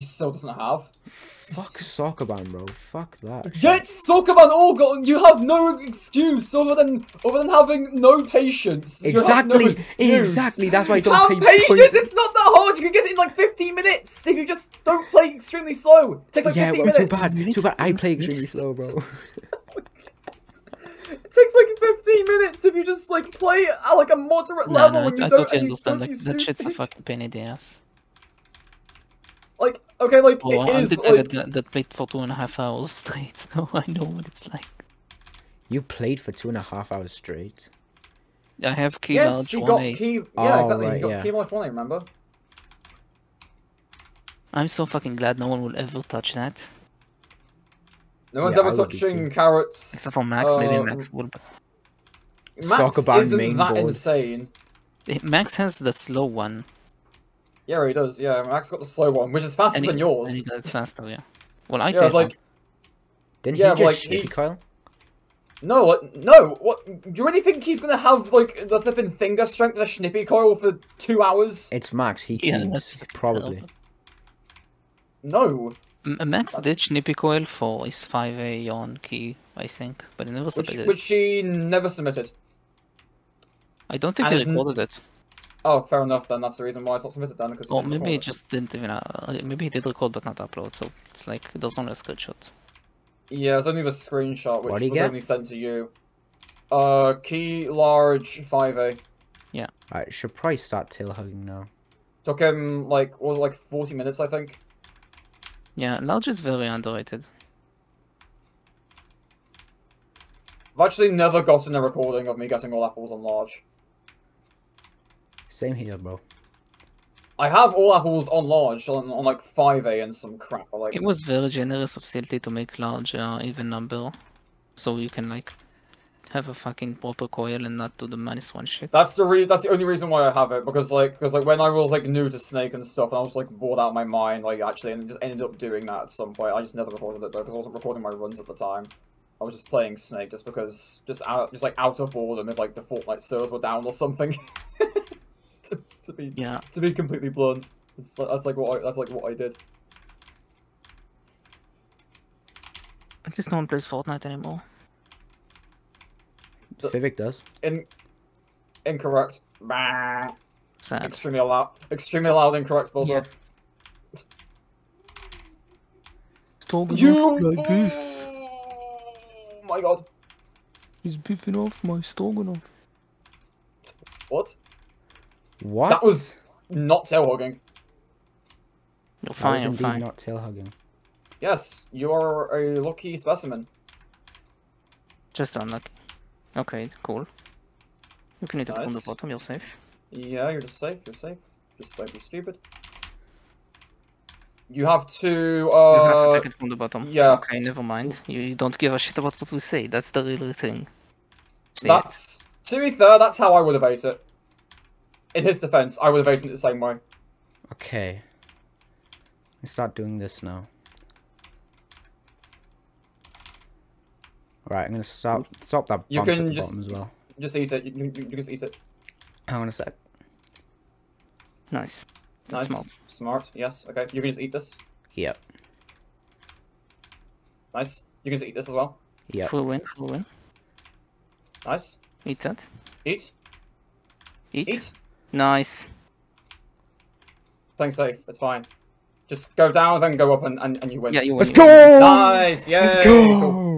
still doesn't have. Fuck Sokoban, bro. Fuck that. shit. Get Soccerman Orgon! You have no excuse other than other than having no patience. You have no Exactly, exactly. That's why I don't Have pay patience! points. It's not that hard! You can get it in like 15 minutes if you just don't play extremely slow. It takes like yeah, 15 well, too bad. Too bad. I play extremely slow, bro. It takes like 15 minutes if you just like play at like a moderate No, level no, and you I don't, totally and you understand. don't Like that shit's a fucking pain in the ass. Like, okay, like, Oh, it I'm is, the guy like, that, that played for two and a half hours straight, so I know what it's like. You played for two and a half hours straight. I have key yes, large he one got A. key, yeah, Oh, exactly, right, he got yeah. key large one, I remember. I'm so fucking glad no one will ever touch that. No one's Yeah, ever I touching carrots. Except for Max, maybe Um, Max will. Max Sokoban isn't that board. insane. Eh, Max has the slow one. Yeah, he does, yeah, Max got the slow one, which is faster he, than and yours. he does faster, yeah. Well, I Yeah, I was take like, Didn't Yeah, he but, just like, shit he- Kyle? no, what, no, what, do you really think he's gonna have, like, the flipping finger strength of a Schnippy coil for two hours? It's Max. He Yeah, keeps probably. No. M- uh, Max did Snippy Coil for his 5A on key, I think, but he never Which, submitted it. which he never submitted. I don't think and he it's recorded it. Oh, fair enough then, that's the reason why it's not submitted then, because he Or didn't maybe he it. just didn't even. Uh, maybe he did record but not upload, so it's like it doesn't have a screenshot. Yeah, it's only the screenshot, which What do you was get? only sent to you. Uh, key large 5A. Yeah. Alright, should probably start tail hugging now. Took him, like, what was it, like 40 minutes, I think? Yeah, large is very underrated. I've actually never gotten a recording of me getting all apples on large. Same here, bro. I have all apples on large on, on like 5A and some crap. Like, It was very generous of CLT to make large uh, even number, so you can like have a fucking proper coil and not do the minus one shit. That's the re that's the only reason why I have it because like because like when I was like new to Snake and stuff and I was like bored out of my mind like actually and just ended up doing that at some point. I just never recorded it though because I wasn't recording my runs at the time. I was just playing Snake just because just out just like out of boredom if like the Fortnite servers were down or something. to, to be Yeah, to be completely blunt, it's, like- that's like what I, that's like what I did. at least no one plays Fortnite anymore. The- Vivic does. In incorrect. Bah. Sad. Extremely loud. Extremely loud. Incorrect. Buzzer. Yeah. Stroganoff You. like beef. Oh my god. He's beefing off my Stroganoff. What? What? That was not tail hugging. You're That fine, was you're indeed fine. not tail hugging. Yes, you are a lucky specimen. Just unlucky. Okay, cool. You can hit it from the bottom, you're safe. Yeah, you're just safe. You're safe. Just don't be stupid. You have to. Uh, you have to take it from the bottom. yeah. Okay, never mind. You, you don't give a shit about what we say. That's the real thing. See it. That's to be fair. That's how I would have ate it. In his defense, I would have eaten it the same way. Okay. Let's start doing this now. Alright, I'm gonna stop stop that You bump at can the just- bottom as well. Just eat it. You, you, you can just eat it. Hang on a sec. Nice. That's Nice. smart. Smart. Yes. Okay. You can just eat this. Yep. Nice. You can just eat this as well. Yep. Full win, full win. Nice. Eat that. Eat. Eat. Eat. Nice. Playing safe. It's fine. Just go down, then go up, and, and, and you win. Yeah, you win. Let's you win. go! Nice. Yeah. Let's go!